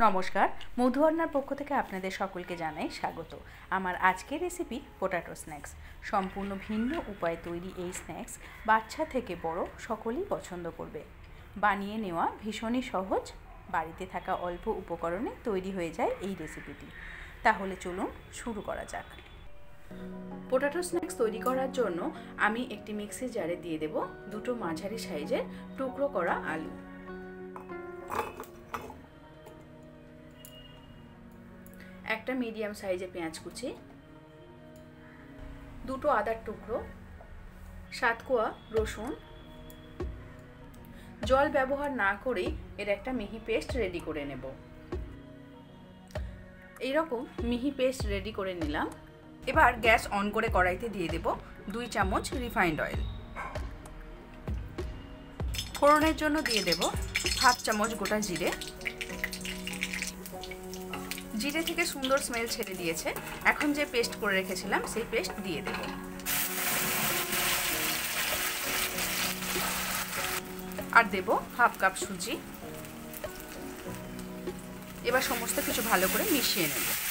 নমস্কার মধুয়ান্নার পক্ষ থেকে আপনাদের সকলকে জানাই স্বাগত। আমার আজকের রেসিপি পোটাটো স্ন্যাক্স সম্পূর্ণ ভিন্ন উপায়ে তৈরি এই স্ন্যাক্স বাচ্চা থেকে বড় সকলেই পছন্দ করবে। বানিয়ে নেওয়া ভীষণই সহজ, বাড়িতে থাকা অল্প উপকরণে তৈরি হয়ে যায় এই রেসিপিটি তাহলে চলুন শুরু করা যাক। পোটাটো স্ন্যাক্স তৈরি করার জন্য আমি একটি মিক্সি জারে দিয়ে দেব দুটো মাঝারি সাইজের টুকরো করা আলু। একটা মিডিয়াম সাইজে পেঁয়াজ কুচি, দুটো আদার টুকরো, সাত কোয়া রসুন। জল ব্যবহার না করেই এর একটা মিহি পেস্ট রেডি করে নেব। এইরকম মিহি পেস্ট রেডি করে নিলাম। এবার গ্যাস অন করে কড়াইতে দিয়ে দেব দুই চামচ রিফাইন্ড অয়েল। ফোড়নের জন্য দিয়ে দেব হাফ চামচ গোটা জিরে। জিরে থেকে সুন্দর স্মেল ছেড়ে দিয়েছে। এখন যে পেস্ট করে রেখেছিলাম, সেই পেস্ট দিয়ে দেব। আর দেব হাফ কাপ সুজি। এবার সমস্ত কিছু ভালো করে মিশিয়ে নেব।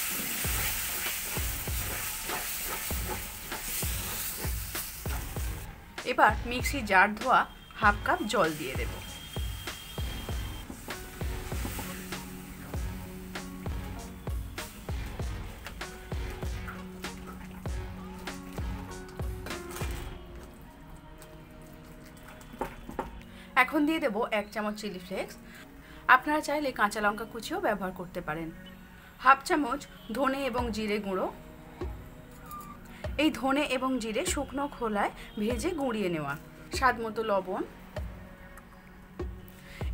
এবার মিক্সি জার ধোয়া হাফ কাপ জল দিয়ে দেবো। এখন দিয়ে দেবো এক চামচ চিলি ফ্লেক্স। আপনারা চাইলে কাঁচা লঙ্কা কুচিও ব্যবহার করতে পারেন। হাফ চামচ ধনে এবং জিরে গুঁড়ো এই ধনে এবং জিরে শুকনো খোলায় ভেজে গুঁড়িয়ে নেওয়া। স্বাদ মতো লবণ।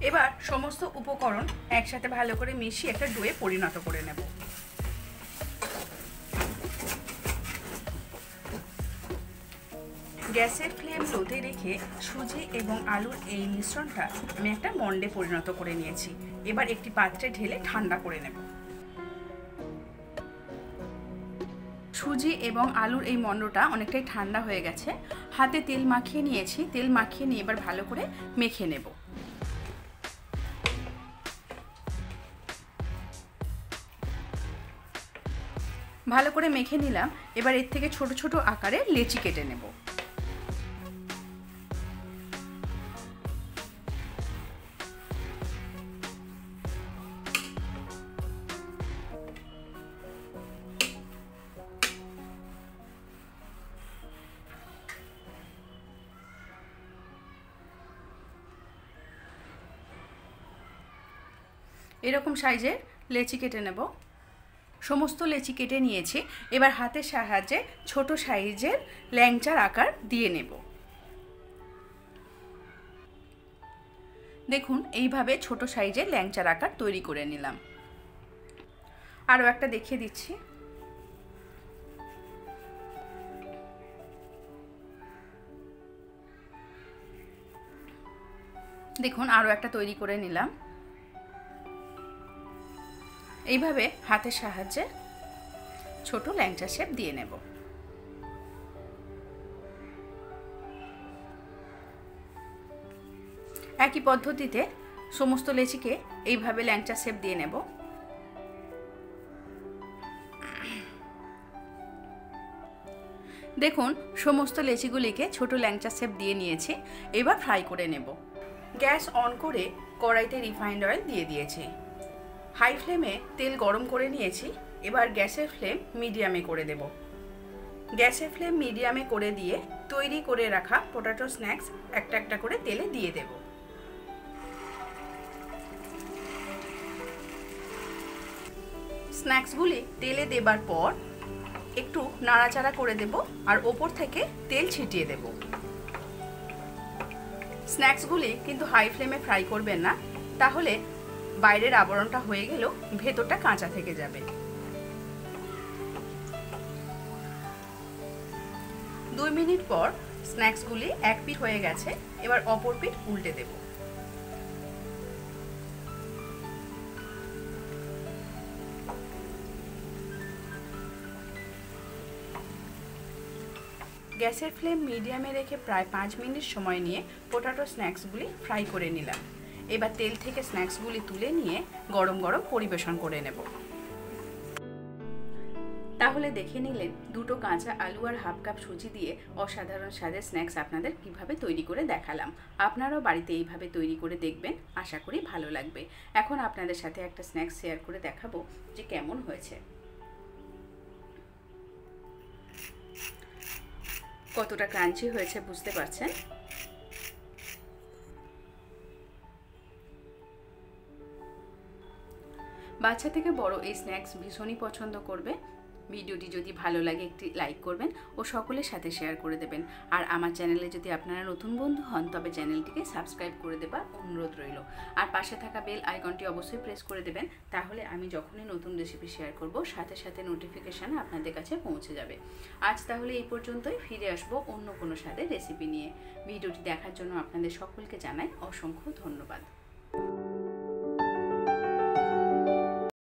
এবার সমস্ত উপকরণ একসাথে ভালো করে মিশিয়ে একটা ডোয়ে পরিণত করে নেব। গ্যাসের ফ্লেম লোতে রেখে সুজি এবং আলুর এই মিশ্রণটা আমি একটা মন্ডে পরিণত করে নিয়েছি। এবার একটি পাত্রে ঢেলে ঠান্ডা করে নেব। সুজি এবং আলুর এই মণ্ডটা অনেকটাই ঠান্ডা হয়ে গেছে। হাতে তেল মাখিয়ে নিয়েছি। তেল মাখিয়ে নিয়ে এবার ভালো করে মেখে নেব। ভালো করে মেখে নিলাম। এবার এর থেকে ছোট ছোট আকারে লেচি কেটে নেব। এরকম সাইজের লেচি কেটে নেব। সমস্ত লেচি কেটে নিয়েছি। এবার হাতের সাহায্যে ছোট সাইজের ল্যাংচার আকার দিয়ে নেব। দেখুন, এইভাবে ছোট সাইজের ল্যাংচার আকার তৈরি করে নিলাম। আরও একটা দেখিয়ে দিচ্ছি। দেখুন, আরও একটা তৈরি করে নিলাম। এইভাবে হাতের সাহায্যে ছোট ল্যাংচা শেপ দিয়ে নেব। একই পদ্ধতিতে সমস্ত লেচিকে এইভাবে ল্যাংচা শেপ দিয়ে নেব। দেখুন, সমস্ত লেচিগুলিকে ছোট ল্যাংচা শেপ দিয়ে নিয়েছি, এবার ফ্রাই করে নেব। গ্যাস অন করে কড়াইতে রিফাইন্ড অয়েল দিয়ে দিয়েছি। হাই ফ্লেমে তেল গরম করে নিয়েছি, এবার গ্যাসের ফ্লেম মিডিয়ামে করে দেব। গ্যাসের ফ্লেম মিডিয়ামে করে দিয়ে তৈরি করে রাখা পোটাটো স্ন্যাক্স একটা একটা করে তেলে দিয়ে দেব। স্ন্যাক্সগুলি তেলে দেবার পর একটু নাড়াচাড়া করে দেব আর ওপর থেকে তেল ছিটিয়ে দেব। স্ন্যাক্সগুলি কিন্তু হাই ফ্লেমে ফ্রাই করবেন না, তাহলে বাইরের আবরণটা হয়ে গেলেও ভেতরটা কাঁচা থেকে যাবে। দুই মিনিট পর স্ন্যাক্সগুলি এক পিঠ হয়ে গেছে, এবার অপর পিঠ উল্টে দেব। গ্যাসের ফ্লেম মিডিয়ামে রেখে প্রায় পাঁচ মিনিট সময় নিয়ে পোটাটো স্ন্যাক্সগুলি ফ্রাই করে নিলাম। এবার তেল থেকে স্ন্যাক্সগুলি তুলে নিয়ে গরম গরম পরিবেশন করে নেব। তাহলে দেখে নিলেন দুটো কাঁচা আলু আর হাফ কাপ সুজি দিয়ে অসাধারণ স্বাদের স্ন্যাক্স আপনাদের কীভাবে তৈরি করে দেখালাম। আপনারাও বাড়িতে এইভাবে তৈরি করে দেখবেন, আশা করি ভালো লাগবে। এখন আপনাদের সাথে একটা স্ন্যাক্স শেয়ার করে দেখাবো যে কেমন হয়েছে। কতটা ক্রাঞ্চি হয়েছে বুঝতে পারছেন? বাচ্চা থেকে বড় এই স্ন্যাক্স ভীষণই পছন্দ করবে। ভিডিওটি যদি ভালো লাগে একটি লাইক করবেন ও সকলের সাথে শেয়ার করে দেবেন। আর আমার চ্যানেলে যদি আপনারা নতুন বন্ধু হন, তবে চ্যানেলটিকে সাবস্ক্রাইব করে দেবার অনুরোধ রইল। আর পাশে থাকা বেল আইকনটি অবশ্যই প্রেস করে দেবেন, তাহলে আমি যখনই নতুন রেসিপি শেয়ার করব, সাথে সাথে নোটিফিকেশান আপনাদের কাছে পৌঁছে যাবে। আজ তাহলে এই পর্যন্তই, ফিরে আসব অন্য কোনো স্বাদের রেসিপি নিয়ে। ভিডিওটি দেখার জন্য আপনাদের সকলকে জানাই অসংখ্য ধন্যবাদ।